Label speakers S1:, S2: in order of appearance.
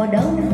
S1: mùa đông